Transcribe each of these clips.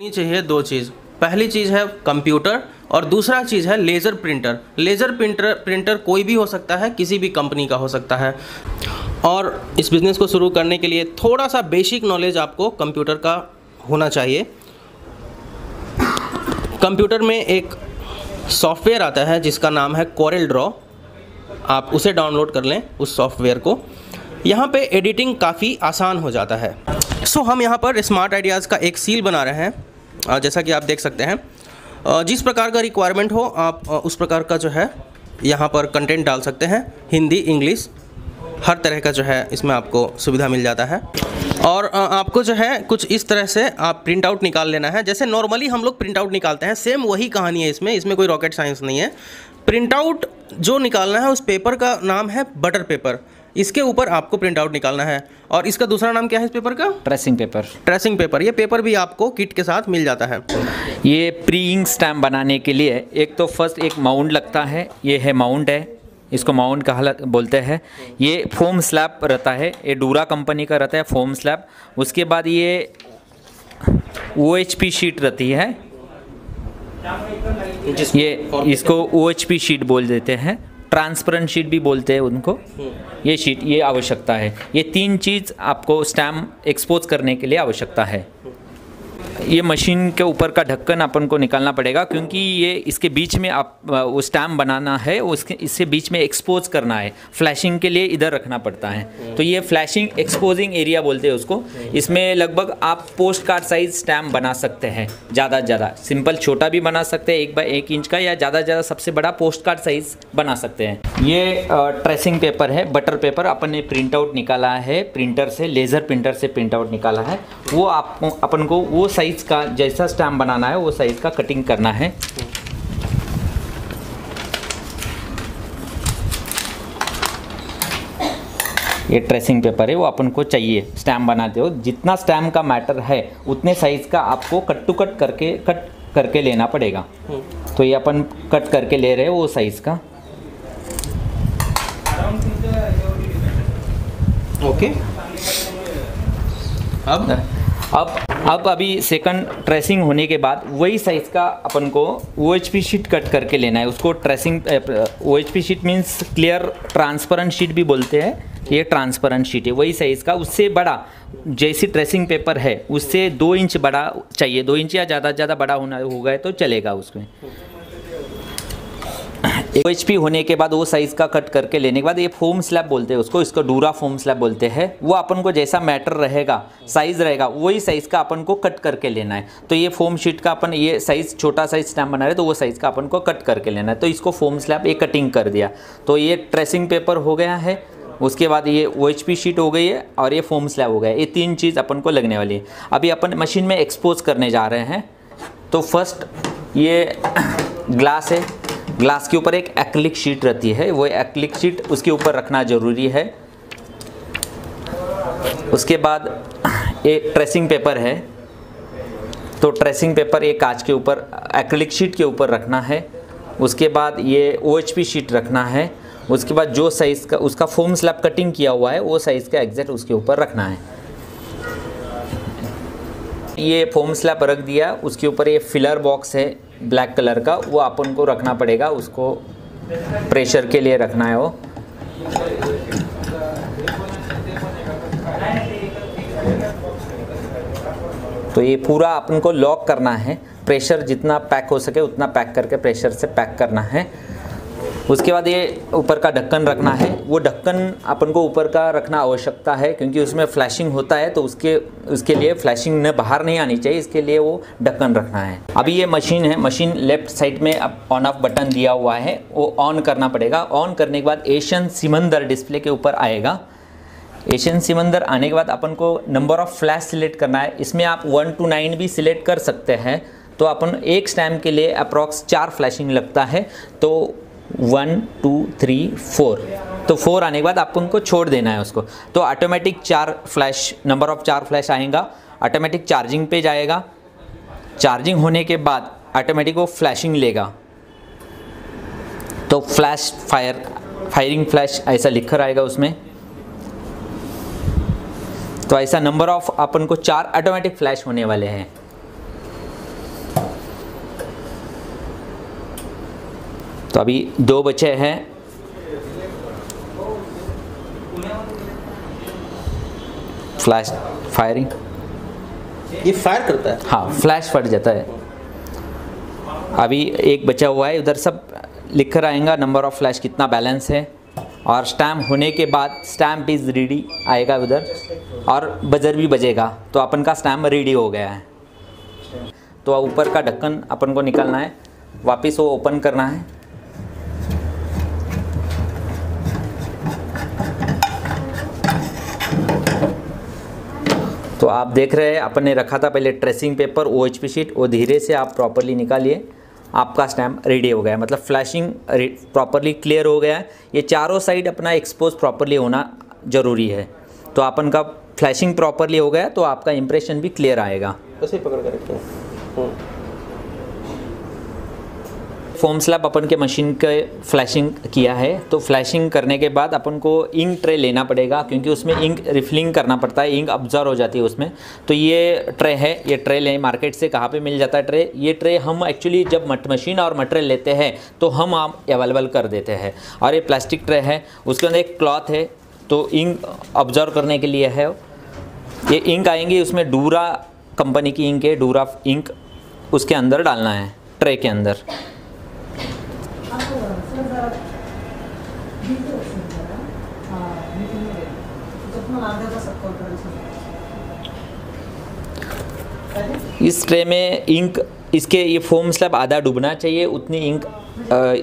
नहीं चाहिए दो चीज़। पहली चीज़ है कंप्यूटर और दूसरा चीज़ है laser printer. Laser printer printer कोई भी हो सकता है किसी भी कंपनी का हो सकता है। और इस बिज़नेस को शुरू करने के लिए थोड़ा सा बेसिक नॉलेज आपको कंप्यूटर का होना चाहिए। कंप्यूटर में एक सॉफ्टवेयर आता है जिसका नाम है कोरल ड्रॉ। आप उसे डाउनलोड कर लें उस सॉफ्टवेयर को। यहाँ पे एडिटिंग काफ़ी आसान हो जाता है। सो so, हम यहाँ पर स्मार्ट आइडियाज़ का एक सील बना रहे हैं। जैसा कि आप देख सकते हैं जिस प्रकार का रिक्वायरमेंट हो, आप उस प्रकार का जो है, यहाँ पर कंटेंट डाल सकते हैं, हिंदी, इंग्लिश, हर तरह का जो है, इसमें आपको सुविधा मिल जाता है। और आपको जो है, कुछ इस तरह से आप प्रिंट आउट निकाल लेना है, जैसे नॉर्मली हम लोग प्रिंट आउट निकालते हैं सेम वही कहानी है इसमें इसमें कोई रॉकेट साइंस नहीं है। प्रिंट आउट जो निकालना है, उस पेपर का नाम है बटर पेपर इसके ऊपर आपको प्रिंट आउट निकालना है। और इसका दूसरा नाम क्या है इस पेपर का? ट्रेसिंग पेपर ट्रेसिंग पेपर ये पेपर भी आपको किट के साथ मिल जाता है। ये प्री इंक स्टैम्प बनाने के लिए एक तो फ़र्स्ट एक माउंट लगता है। ये है माउंट है। इसको माउंट कहा बोलते हैं। ये फोम स्लैब रहता है। ये डूरा कंपनी का रहता है फोम स्लैब उसके बाद ये ओएचपी शीट रहती है। ये इसको ओएचपी शीट बोल देते हैं। ट्रांसपेरेंट शीट भी बोलते हैं उनको। ये शीट ये आवश्यकता है। ये तीन चीज़ आपको स्टैम्प एक्सपोज करने के लिए आवश्यकता है। ये मशीन के ऊपर का ढक्कन अपन को निकालना पड़ेगा, क्योंकि ये इसके बीच में आप वो स्टैम्प बनाना है उसके इससे बीच में एक्सपोज करना है। फ्लैशिंग के लिए इधर रखना पड़ता है। तो ये फ्लैशिंग एक्सपोजिंग एरिया बोलते हैं उसको। इसमें लगभग आप पोस्ट कार्ड साइज़ स्टैम्प बना सकते हैं, ज़्यादा ज़्यादा। सिंपल छोटा भी बना सकते हैं, एक बाई एक इंच का, या ज़्यादा ज़्यादा सबसे बड़ा पोस्ट कार्ड साइज़ बना सकते हैं। ये ट्रेसिंग पेपर है बटर पेपर अपन ने प्रिंट आउट निकाला है प्रिंटर से लेज़र प्रिंटर से प्रिंट आउट निकाला है। वो आपको अपन को, वो साइज़ का जैसा स्टैम्प बनाना है वो साइज़ का कटिंग करना है। ये ट्रेसिंग पेपर है वो अपन को चाहिए स्टैम्प बनाते हो। जितना स्टैम्प का मैटर है उतने साइज़ का आपको कट टू कट करके कट करके लेना पड़ेगा। तो ये अपन कट करके ले रहे हैं वो साइज़ का। ओके अब? अब अब अभी सेकंड ट्रेसिंग होने के बाद वही साइज़ का अपन को O H P sheet cut करके लेना है। उसको tracing O H P sheet means clear transparent sheet भी बोलते हैं। ये ट्रांसपेरेंट शीट है। वही साइज़ का, उससे बड़ा जैसी ट्रेसिंग पेपर है, उससे दो इंच बड़ा चाहिए। दो इंच या ज़्यादा ज़्यादा बड़ा होना होगा तो चलेगा उसमें। ओ एच पी होने के बाद वो साइज़ का कट करके लेने के बाद ये फोम स्लैब बोलते हैं उसको, इसको डूरा फोम स्लैब बोलते हैं। वो अपन को जैसा मैटर रहेगा साइज़ रहेगा, वही साइज़ का अपन को कट करके लेना है। तो ये फोम शीट का अपन, ये साइज़ छोटा साइज़ स्टैम्प बना रहे तो वो साइज़ का अपन को कट करके लेना है। तो इसको फोम स्लैब ये कटिंग कर दिया। तो ये ट्रेसिंग पेपर हो गया है, उसके बाद ये ओ एच पी शीट हो गई है और ये फोम स्लैब हो गया ये तीन चीज़ अपन को लगने वाली है। अभी अपन मशीन में एक्सपोज करने जा रहे हैं। तो फ़र्स्ट ये ग्लास है। ग्लास के ऊपर एक एक्लिक शीट रहती है। वो एक्लिक शीट उसके ऊपर रखना ज़रूरी है। उसके बाद ये ट्रेसिंग पेपर है। तो ट्रेसिंग पेपर ये कांच के ऊपर एक्रिलिक शीट के ऊपर रखना है। उसके बाद ये ओएचपी शीट रखना है। उसके बाद जो साइज़ का, उसका फोम स्लैब कटिंग किया हुआ है, वो साइज़ का एग्जैक्ट उसके ऊपर रखना है। ये फोम स्लैब रख दिया। उसके ऊपर ये फिलर बॉक्स है। ब्लैक कलर का, वो अपन को रखना पड़ेगा, उसको प्रेशर के लिए रखना है वो। तो ये पूरा अपन को लॉक करना है। प्रेशर जितना पैक हो सके, उतना पैक करके प्रेशर से पैक करना है। उसके बाद ये ऊपर का ढक्कन रखना है। वो ढक्कन अपन को ऊपर का रखना आवश्यकता है, क्योंकि उसमें फ्लैशिंग होता है तो उसके उसके लिए फ्लैशिंग न, बाहर नहीं आनी चाहिए, इसके लिए वो ढक्कन रखना है। अभी ये मशीन है मशीन लेफ़्ट साइड में अब ऑन ऑफ़ बटन दिया हुआ है, वो ऑन करना पड़ेगा। ऑन करने के बाद एशियन सिमंदर डिस्प्ले के ऊपर आएगा। एशियन सिमंदर आने के बाद अपन को नंबर ऑफ़ फ्लैश सिलेक्ट करना है। इसमें आप वन टू नाइन भी सिलेक्ट कर सकते हैं। तो अपन एक स्टैम्प के लिए अप्रॉक्स चार फ्लैशिंग लगता है। तो वन, टू, थ्री, फोर। तो फोर आने के बाद आपको उनको छोड़ देना है उसको। तो ऑटोमेटिक चार फ्लैश नंबर ऑफ़ चार फ्लैश आएगा ऑटोमेटिक चार्जिंग पे जाएगा। चार्जिंग होने के बाद ऑटोमेटिक वो फ्लैशिंग लेगा। तो फ्लैश फायर फायरिंग फ्लैश ऐसा लिख आएगा उसमें। तो ऐसा नंबर ऑफ़ अपन को चार ऑटोमेटिक फ्लैश होने वाले हैं। तो अभी दो बचे हैं। फ्लैश फायरिंग ये फायर करता है? हाँ फ्लैश फट जाता है। अभी एक बचा हुआ है उधर सब लिख कर आएगा नंबर ऑफ़ फ्लैश कितना बैलेंस है। और स्टैम्प होने के बाद स्टैम्प इज़ रेडी आएगा उधर। और बजर भी बजेगा तो अपन का स्टैम्प रेडी हो गया है। तो ऊपर का ढक्कन अपन को निकालना है। वापस वो ओपन करना है। आप देख रहे हैं, अपन ने रखा था पहले tracing paper O H P sheet वो धीरे से आप प्रॉपरली निकालिए। आपका स्टैम्प रेडी हो गया है मतलब फ्लैशिंग प्रॉपरली क्लियर हो गया है। ये चारों साइड अपना एक्सपोज प्रॉपरली होना ज़रूरी है। तो अपन का फ्लैशिंग प्रॉपरली हो गया तो आपका इंप्रेशन भी क्लियर आएगा। ऐसे ही पकड़ कर रखते हैं हम्म। फोम स्लैब अपन के मशीन के फ्लैशिंग किया है तो फ्लैशिंग करने के बाद अपन को इंक ट्रे लेना पड़ेगा, क्योंकि उसमें इंक रिफिलिंग करना पड़ता है इंक ऑब्ज़र्व हो जाती है उसमें। तो ये ट्रे है, ये ट्रे लें मार्केट से कहाँ पे मिल जाता है ट्रे ये ट्रे हम एक्चुअली जब मशीन और मटेरियल लेते हैं तो हम आप अवेलेबल कर देते हैं। और ये प्लास्टिक ट्रे है, उसके अंदर एक क्लॉथ है तो इंक ऑब्ज़र्व करने के लिए है। ये इंक आएँगी, उसमें डूरा कंपनी की इंक है डूरा इंक उसके अंदर डालना है ट्रे के अंदर। इस ट्रे में इंक, इसके ये फोम स्लैब आधा डूबना चाहिए, उतनी इंक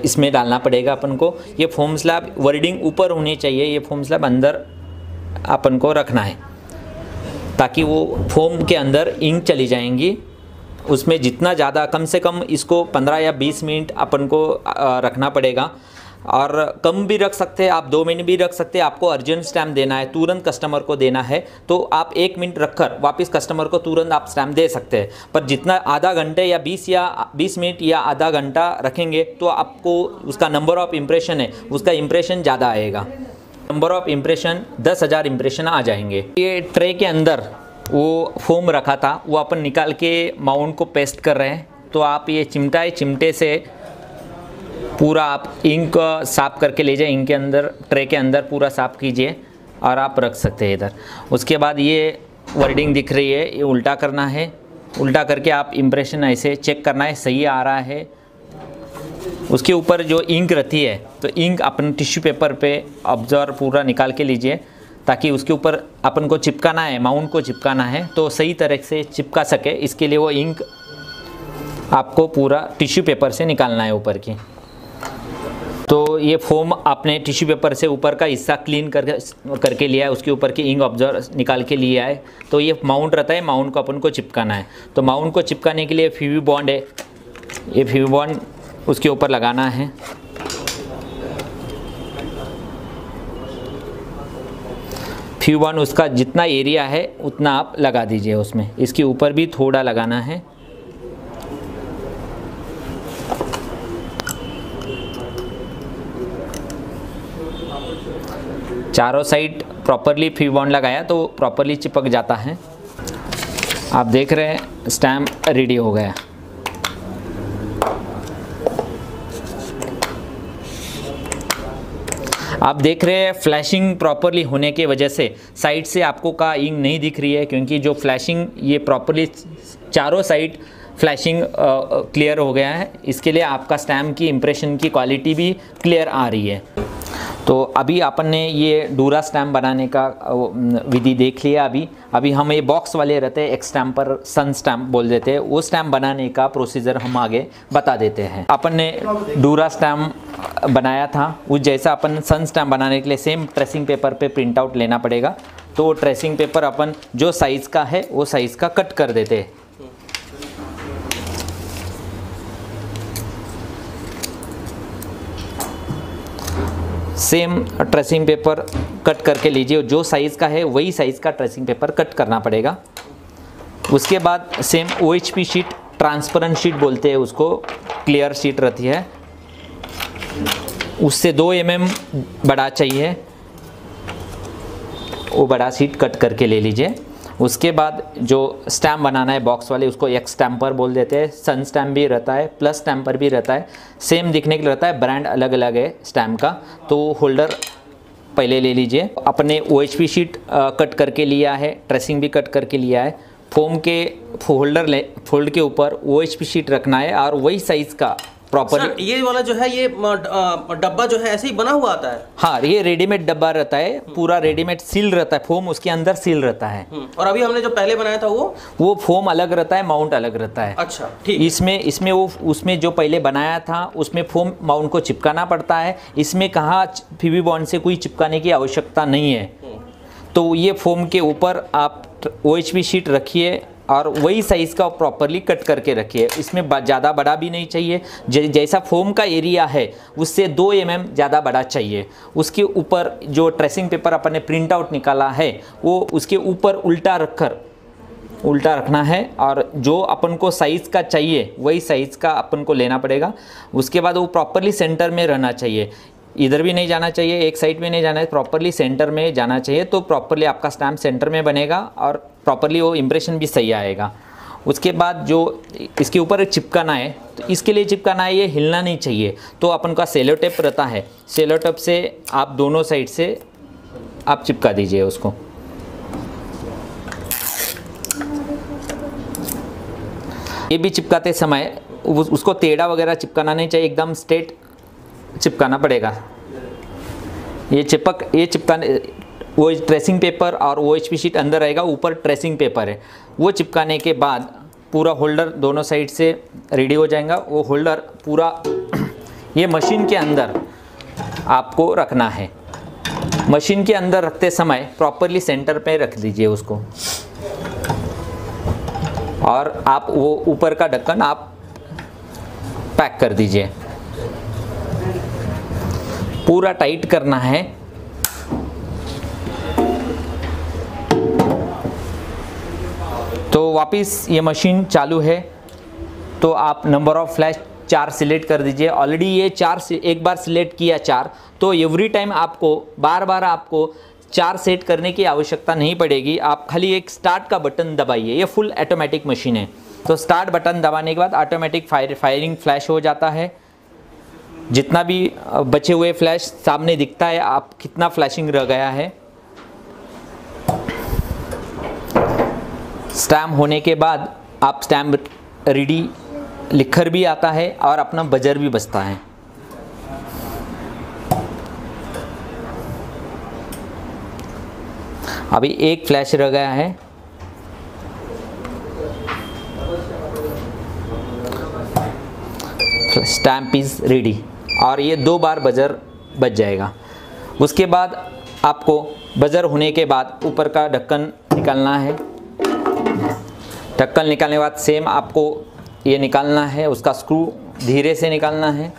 इसमें डालना पड़ेगा अपन को। ये फोम स्लैब वर्डिंग ऊपर होनी चाहिए, ये फोम स्लैब अंदर अपन को रखना है, ताकि वो फोम के अंदर इंक चली जाएँगी। उसमें जितना ज़्यादा, कम से कम इसको 15 या 20 मिनट अपन को रखना पड़ेगा। और कम भी रख सकते हैं, आप दो मिनट भी रख सकते हैं, आपको अर्जेंट स्टैम्प देना है, तुरंत कस्टमर को देना है तो आप एक मिनट रखकर वापस कस्टमर को तुरंत आप स्टैम्प दे सकते हैं। पर जितना आधा घंटे या बीस या, बीस मिनट या आधा घंटा रखेंगे तो आपको उसका नंबर ऑफ़ इम्प्रेशन है, उसका इम्प्रेशन ज़्यादा आएगा। नंबर ऑफ़ इम्प्रेशन दस हज़ार इम्प्रेशन आ जाएँगे। ये ट्रे के अंदर वो फोम रखा था, वो अपन निकाल के माउंट को पेस्ट कर रहे हैं। तो आप ये चिमटा है चिमटे से पूरा आप इंक साफ़ करके ले जाए, इंक के अंदर, ट्रे के अंदर पूरा साफ़ कीजिए और आप रख सकते हैं इधर। उसके बाद ये वर्डिंग दिख रही है, ये उल्टा करना है। उल्टा करके आप इम्प्रेशन ऐसे चेक करना है, सही आ रहा है। उसके ऊपर जो इंक रहती है तो इंक अपन टिश्यू पेपर पे ऑब्ज़र्व पूरा निकाल के लीजिए। ताकि उसके ऊपर अपन को चिपकाना है, माउंट को चिपकाना है तो सही तरह से चिपका सके। इसके लिए वो इंक आपको पूरा टिश्यू पेपर से निकालना है ऊपर की। तो ये फोम आपने टिश्यू पेपर से ऊपर का हिस्सा क्लीन करके करके लिया है, उसके ऊपर की इंक ऑब्ज़र्व निकाल के लिया है। तो ये माउंट रहता है, माउंट को अपन को चिपकाना है। तो माउंट को चिपकाने के लिए फीवी बॉन्ड है। ये फीवी बॉन्ड उसके ऊपर लगाना है। बॉन्ड उसका जितना एरिया है, उतना आप लगा दीजिए उसमें। इसके ऊपर भी थोड़ा लगाना है। चारों साइड प्रॉपरली फ्यू बॉन्ड लगाया तो प्रॉपरली चिपक जाता है। आप देख रहे हैं स्टैम्प रेडी हो गया। आप देख रहे हैं फ्लैशिंग प्रॉपरली होने के वजह से साइड से आपको का इंक नहीं दिख रही है, क्योंकि जो फ्लैशिंग ये प्रॉपरली चारों साइड फ्लैशिंग क्लियर हो गया है। इसके लिए आपका स्टैम्प की इम्प्रेशन की क्वालिटी भी क्लियर आ रही है। तो अभी अपन ने ये डूरा स्टैम्प बनाने का विधि देख लिया अभी। अभी हम ये बॉक्स वाले रहते हैं, एक स्टैम्प पर सन स्टैम्प बोल देते हैं। वो स्टैम्प बनाने का प्रोसीजर हम आगे बता देते हैं। अपन ने डूरा स्टैम्प बनाया था। उस जैसा अपन सन स्टैम्प बनाने के लिए सेम ट्रेसिंग पेपर पे प्रिंट आउट लेना पड़ेगा। तो ट्रेसिंग पेपर अपन जो साइज़ का है, वो साइज़ का कट कर देते हैं। सेम ट्रेसिंग पेपर कट करके लीजिए। जो साइज़ का है, वही साइज़ का ट्रेसिंग पेपर कट करना पड़ेगा। उसके बाद same OHP sheet transparent sheet बोलते हैं उसको। क्लियर शीट रहती है। उससे दो एम mm बड़ा चाहिए। वो बड़ा शीट कट करके ले लीजिए। उसके बाद जो स्टैम्प बनाना है बॉक्स वाले, उसको एक स्टैम्पर बोल देते हैं। सन स्टैम्प भी रहता है प्लस स्टैम्पर भी रहता है। सेम दिखने के लिए रहता है ब्रांड अलग अलग है स्टैम्प का। तो होल्डर पहले ले लीजिए। अपने ओएचपी शीट कट करके लिया है ट्रेसिंग भी कट करके लिया है। फोम के फोल्डर ले फोल्ड के ऊपर ओएचपी शीट रखना है, और वही साइज़ का प्रॉपर ये वाला जो है ये डब्बा जो है ऐसे ही बना हुआ आता है? हाँ ये रेडीमेड डब्बा रहता है पूरा रेडीमेड सील रहता है फोम उसके अंदर सील रहता है। हम्म, और अभी हमने जो पहले बनाया था वो? वो फोम अलग रहता है माउंट अलग रहता है। अच्छा ठीक इसमें इसमें वो उसमें जो पहले बनाया था उसमें फोम माउंट को चिपकाना पड़ता है। इसमें कहाँ फीवी बॉन्ड से कोई चिपकाने की आवश्यकता नहीं है। तो ये फोम के ऊपर आप ओएचपी शीट रखिए और वही साइज़ का प्रॉपरली कट करके रखिए। इसमें ज़्यादा बड़ा भी नहीं चाहिए। जैसा फोम का एरिया है, उससे दो एम एम ज़्यादा बड़ा चाहिए। उसके ऊपर जो ट्रेसिंग पेपर अपन ने प्रिंट आउट निकाला है, वो उसके ऊपर उल्टा रखकर, उल्टा रखना है और जो अपन को साइज़ का चाहिए, वही साइज़ का अपन को लेना पड़ेगा। उसके बाद वो प्रॉपरली सेंटर में रहना चाहिए। इधर भी नहीं जाना चाहिए, एक साइड में नहीं जाना है प्रॉपरली सेंटर में जाना चाहिए तो प्रॉपरली आपका स्टैम्प सेंटर में बनेगा और प्रॉपरली वो इम्प्रेशन भी सही आएगा। उसके बाद जो इसके ऊपर चिपकाना है तो इसके लिए चिपकाना है, ये हिलना नहीं चाहिए। तो अपन का सेलो टेप रहता है। सेलो टेप से आप दोनों साइड से आप चिपका दीजिए उसको। ये भी चिपकाते समय उस- उसको टेढ़ा वगैरह चिपकाना नहीं चाहिए, एकदम स्ट्रेट चिपकाना पड़ेगा। ये चिपक, ये चिपकाने वो ट्रेसिंग पेपर और वो एच पी शीट अंदर रहेगा, ऊपर ट्रेसिंग पेपर है। वो चिपकाने के बाद पूरा होल्डर दोनों साइड से रेडी हो जाएगा। वो होल्डर पूरा ये मशीन के अंदर आपको रखना है। मशीन के अंदर रखते समय प्रॉपरली सेंटर पे रख दीजिए उसको। और आप वो ऊपर का ढक्कन आप पैक कर दीजिए। पूरा टाइट करना है। तो वापस ये मशीन चालू है। तो आप नंबर ऑफ़ फ्लैश चार सिलेक्ट कर दीजिए। ऑलरेडी ये चार से एक बार सिलेक्ट किया चार तो एवरी टाइम आपको बार बार आपको चार सेट करने की आवश्यकता नहीं पड़ेगी। आप खाली एक स्टार्ट का बटन दबाइए। ये फुल ऑटोमेटिक मशीन है। तो स्टार्ट बटन दबाने के बाद ऑटोमेटिक फायर फायरिंग फ्लैश हो जाता है। जितना भी बचे हुए फ्लैश सामने दिखता है। आप कितना फ्लैशिंग रह गया है। स्टैम्प होने के बाद आप स्टैम्प रेडी लिखकर भी आता है और अपना बजर भी बजता है। अभी एक फ्लैश रह गया है। स्टैम्प इज़ रेडी और ये दो बार बजर बज जाएगा। उसके बाद आपको बजर होने के बाद ऊपर का ढक्कन निकालना है। ढक्कन निकालने के बाद सेम आपको ये निकालना है, उसका स्क्रू धीरे से निकालना है।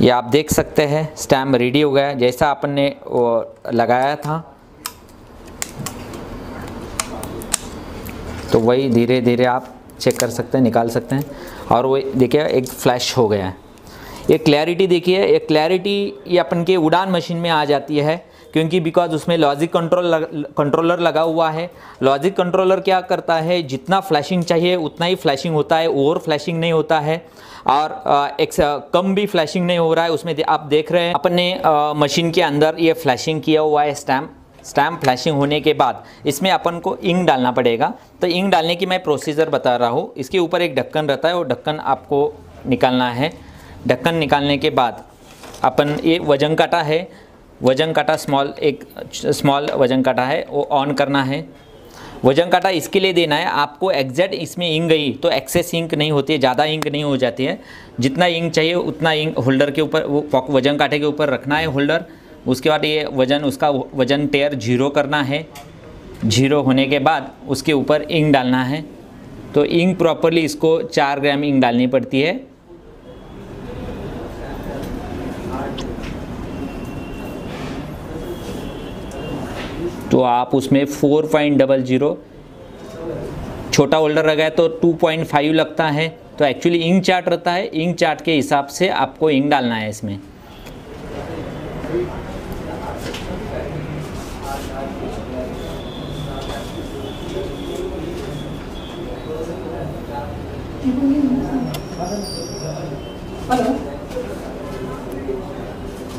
ये आप देख सकते हैं स्टैम्प रेडी हो गया जैसा अपन ने लगाया था। तो वही धीरे धीरे आप चेक कर सकते हैं, निकाल सकते हैं। और वो देखिए, एक फ्लैश हो गया है। ये क्लैरिटी देखिए ये क्लैरिटी ये अपन के उड़ान मशीन में आ जाती है। क्योंकि बिकॉज़ उसमें लॉजिक कंट्रोल कंट्रोलर लगा हुआ है। लॉजिक कंट्रोलर क्या करता है? जितना फ्लैशिंग चाहिए, उतना ही फ्लैशिंग होता है। ओवर फ्लैशिंग नहीं होता है। और एक कम भी फ्लैशिंग नहीं हो रहा है। उसमें आप देख रहे हैं, अपने मशीन के अंदर ये फ्लैशिंग किया हुआ है स्टैम्प स्टैम्प फ्लैशिंग होने के बाद इसमें अपन को इंक डालना पड़ेगा। तो इंक डालने की मैं प्रोसीजर बता रहा हूँ। इसके ऊपर एक ढक्कन रहता है, वो ढक्कन आपको निकालना है। ढक्कन निकालने के बाद अपन ये वज़न काटा है। वज़न काटा स्मॉल एक स्मॉल वज़न काटा है, वो ऑन करना है। वज़न काटा इसके लिए देना है, आपको एग्जैक्ट इसमें इंक गई तो एक्सेस इंक नहीं होती है, ज़्यादा इंक नहीं हो जाती है। जितना इंक चाहिए, उतना इंक होल्डर के ऊपर, वो वज़न काटे के ऊपर रखना है होल्डर उसके बाद ये वज़न, उसका वज़न टेयर ज़ीरो करना है। ज़ीरो होने के बाद उसके ऊपर इंक डालना है। तो इंक प्रॉपरली इसको चार ग्राम इंक डालनी पड़ती है। तो आप उसमें फोर पॉइंट डबल ज़ीरो छोटा होल्डर लगाए तो टू पॉइंट फाइव लगता है। तो एक्चुअली इंक चार्ट रहता है। इंक चार्ट के हिसाब से आपको इंक डालना है इसमें। Hello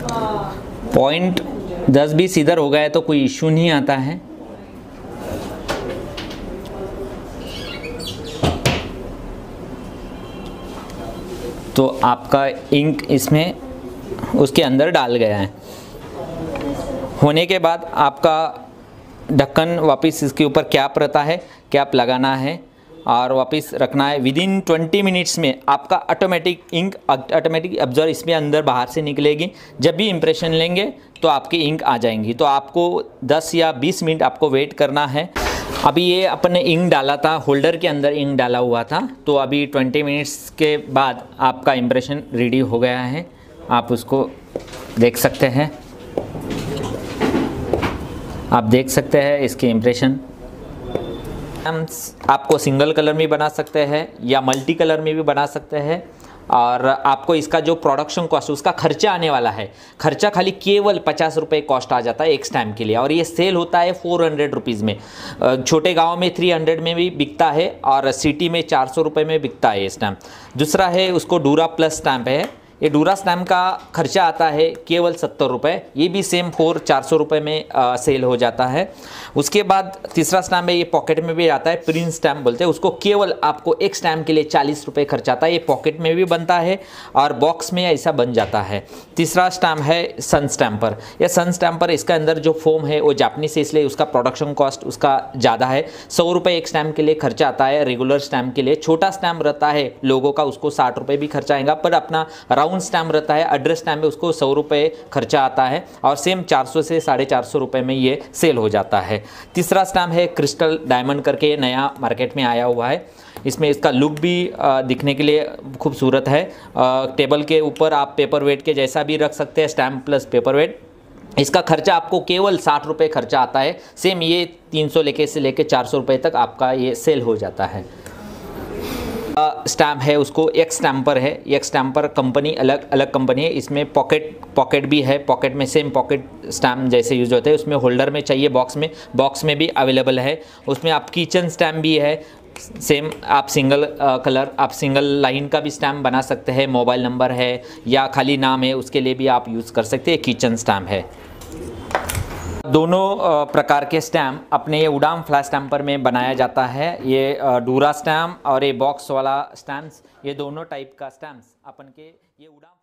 Uh. Ah. पॉइंट दस बीस इधर हो गया तो कोई इश्यू नहीं आता है। तो आपका इंक इसमें उसके अंदर डाल गया है। होने के बाद आपका ढक्कन वापस इसके ऊपर कैप रहता है कैप लगाना है और वापस रखना है। विद इन ट्वेंटी मिनट्स में आपका ऑटोमेटिक इंक ऑटोमेटिक ऑब्ज़र्व इसमें अंदर बाहर से निकलेगी। जब भी इंप्रेशन लेंगे तो आपकी इंक आ जाएँगी। तो आपको 10 या 20 मिनट आपको वेट करना है। अभी ये अपने इंक डाला था होल्डर के अंदर इंक डाला हुआ था। तो अभी 20 मिनट्स के बाद आपका इम्प्रेशन रेडी हो गया है। आप उसको देख सकते हैं। आप देख सकते हैं इसके इम्प्रेशन हम आपको सिंगल कलर में बना सकते हैं या मल्टी कलर में भी बना सकते हैं। और आपको इसका जो प्रोडक्शन कॉस्ट उसका खर्चा आने वाला है। खर्चा खाली केवल पचास रुपये कॉस्ट आ जाता है एक स्टैम्प के लिए। और ये सेल होता है फोर हंड्रेड रुपीज़ में। छोटे गाँव में थ्री हंड्रेड में भी बिकता है और सिटी में चार सौ रुपये में बिकता है ये स्टैम्प दूसरा है, उसको डूरा प्लस स्टैम्प है। ये डूरा स्टैम्प का खर्चा आता है केवल सत्तर रुपये ये भी सेम फोर चार सौ रुपये में आ, सेल हो जाता है। उसके बाद तीसरा स्टैम्प है ये पॉकेट में भी आता है प्रिंट स्टैम्प बोलते हैं। उसको केवल आपको एक स्टैम्प के लिए चालीस रुपये खर्चा आता है। ये पॉकेट में भी बनता है और बॉक्स में ऐसा बन जाता है। तीसरा स्टैम्प है सन स्टैम्पर या सन स्टैम्पर इसका अंदर जो फोम है वो जापनीस है इसलिए उसका प्रोडक्शन कॉस्ट उसका ज़्यादा है। सौ रुपये एक स्टैम्प के लिए खर्चा आता है रेगुलर स्टैम्प के लिए। छोटा स्टैम्प रहता है लोगों का उसको साठ रुपये भी खर्चा आएगा पर अपना राउंड स्टैम्प रहता है एड्रेस स्टैम्प में उसको सौ रुपये खर्चा आता है और सेम चार सौ से साढ़े चार सौ रुपये में ये सेल हो जाता है। तीसरा स्टैम्प है क्रिस्टल डायमंड करके नया मार्केट में आया हुआ है। इसमें इसका लुक भी दिखने के लिए खूबसूरत है। टेबल के ऊपर आप पेपर वेट के जैसा भी रख सकते हैं स्टैम्प प्लस पेपर वेट इसका खर्चा आपको केवल साठ रुपये खर्चा आता है। सेम ये तीन सौ लेके से लेके चार सौ रुपये तक आपका ये सेल हो जाता है। स्टैम्प है, उसको एक स्टैम्पर है। एक स्टैम्पर कंपनी अलग अलग कंपनी है। इसमें पॉकेट पॉकेट भी है। पॉकेट में सेम पॉकेट स्टैम्प जैसे यूज़ होते हैं। उसमें होल्डर में चाहिए बॉक्स में। बॉक्स में भी अवेलेबल है। उसमें आप किचन स्टैम्प भी है। सेम आप सिंगल कलर आप सिंगल लाइन का भी स्टैम्प बना सकते हैं। मोबाइल नंबर है या खाली नाम है, उसके लिए भी आप यूज़ कर सकते हैं। किचन स्टैम्प है। दोनों प्रकार के स्टैम्प, अपने ये उड़ान फ्लैश स्टैम्पर में बनाया जाता है। ये डूरा स्टैम्प और ये बॉक्स वाला स्टैम्प्स, ये दोनों टाइप का स्टैम्प्स, अपन के ये उड़ाम